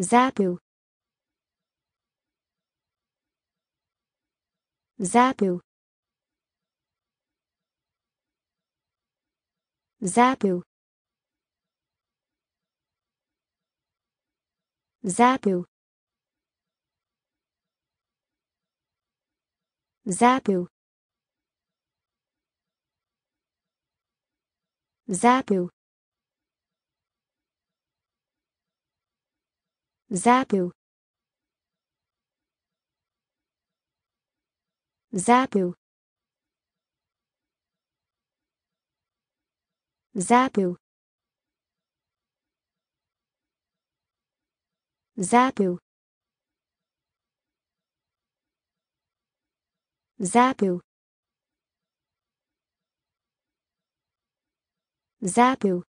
Zapu. Zapu. Zapu. Zapu. Zapu. Zapu. Zapu. Zapu. Zapu. Zapu. Zapu. Zapu.